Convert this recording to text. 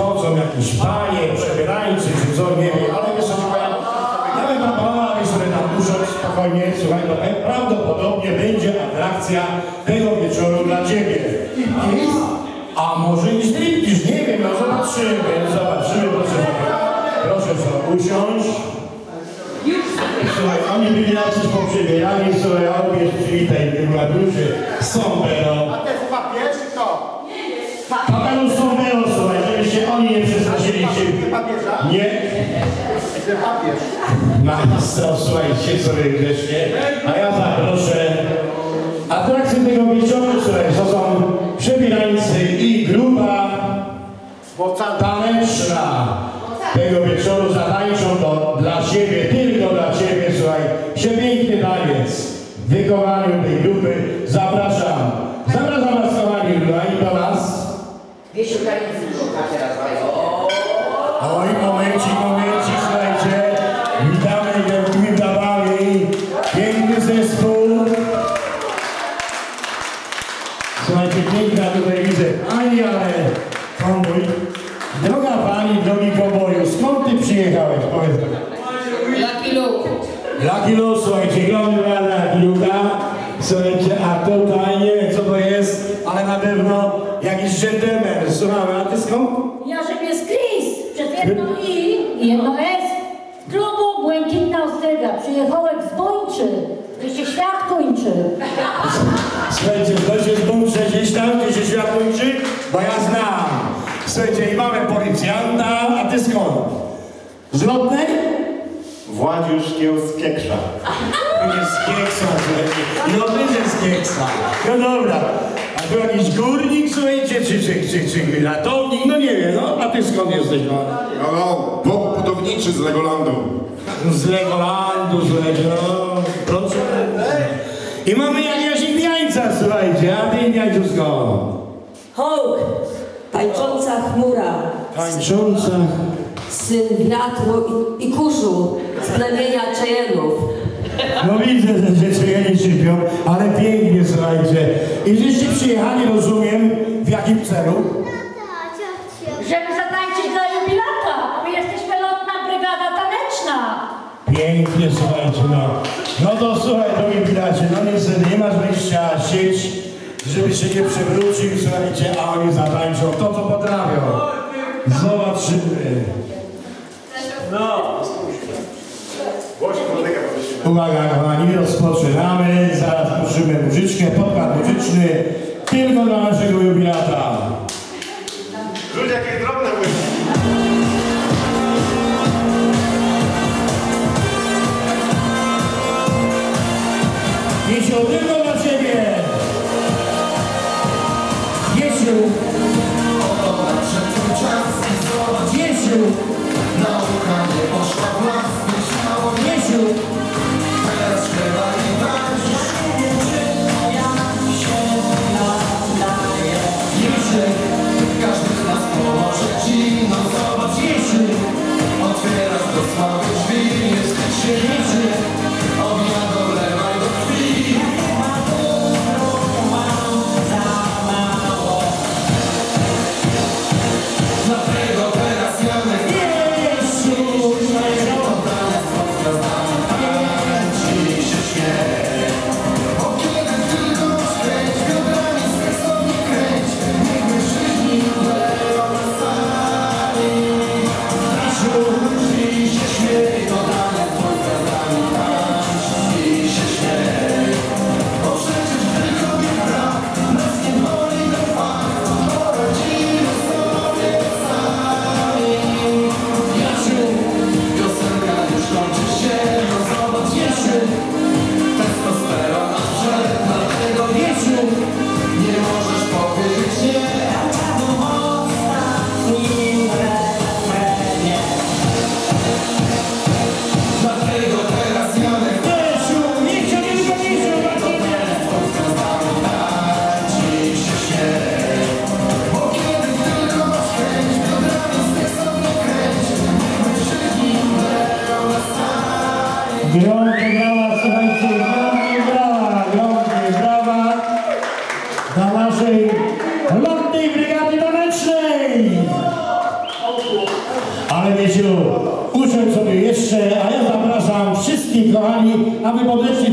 przychodzą jakieś panie, przebierańcy, czy co, nie wiem, ale wiesz co ci powiem, ja bym proponowała sobie tam usiąść spokojnie, słuchaj, bo prawdopodobnie będzie atrakcja tego wieczoru dla ciebie. A może i striptease, nie wiem, no zobaczymy, zobaczymy, proszę. Proszę sobie usiąść. Słuchaj, oni byli jacyś poprzebierani, słuchaj, odbierz, przywitaj, gratuluję, Sombero. A oni nie przestraszyli się. Nie? Papież. Maestro, słuchajcie sobie grzecznie, a ja zaproszę atrakcję tego wieczoru, słuchaj, to są przebierańcy i grupa taneczna. Tego wieczoru zatańczą to dla siebie, tylko dla ciebie, słuchaj, przepiękny taniec. W wykonaniu tej grupy. Zapraszam, zapraszam was, kochani, i do nas. Teraz. Oj, momencik, momencik, słuchajcie. Witamy wielkimi brawami. Piękny zespół. Słuchajcie, piękna tutaj widzę Ani, ale konwój. Droga pani, drogi konwoju, skąd ty przyjechałeś? Powiedz. Lucky Luke. Lucky Luke, słuchajcie, gromy na pewno jakiś gentleman. Słuchamy, a ty skąd? Jarzem jest Chris, przez jedno I i jedno S. Z klubu Błękitna Ostrega. Przyjechałek z Bończy, gdzie się świat kończy. Słuchajcie, ktoś jest bunkrze gdzieś tam, gdzie się świat kończy? Bo ja znam. Słuchajcie, i mamy policjanta, a ty skąd? Z Lotnej? Władziusz z Kieksza. Nie z Kieksa, słuchajcie. No ty że z Kieksa. No dobra. Jakiś górnik, słuchajcie, czy, czy, czy, czy ratownik? No nie wiem, no. A ty skąd jesteś, no? No, no, bok budowniczy z Legolandu. Z Legolandu, słuchajcie, no. Proszę. I mamy jakiegoś Indiańca, słuchajcie. A ty Indiańcu skąd? Hołk, tańcząca chmura, Tańcząca. syn wiatru i, i kurzu z plemienia Czejenów. No widzę, że się czujeli sypią, ale pięknie, przyjechali, rozumiem, w jakim celu? Żeby zatańczyć dla jubilata. My jesteśmy lotna brygada taneczna. Pięknie, słuchajcie, no. No to słuchaj, drogi pilacie, no niestety nie masz wyjścia, sieć, żeby się nie przewrócił, słuchajcie, a oni zatańczą to, co potrafią. Zobaczymy. Się... Uwaga, kochani, rozpoczynamy. Jubilata. Rzuć jakieś drobne. Jesiu, tylko dla Ciebie! Jesiu! Jesiu! Nauka Gromkie brawa, słuchajcie, gromkie brawa, gromkie brawa dla naszej lotnej brygady tanecznej. Ale Mieciu, usiądź sobie jeszcze, a ja zapraszam wszystkich kochani, aby podeszli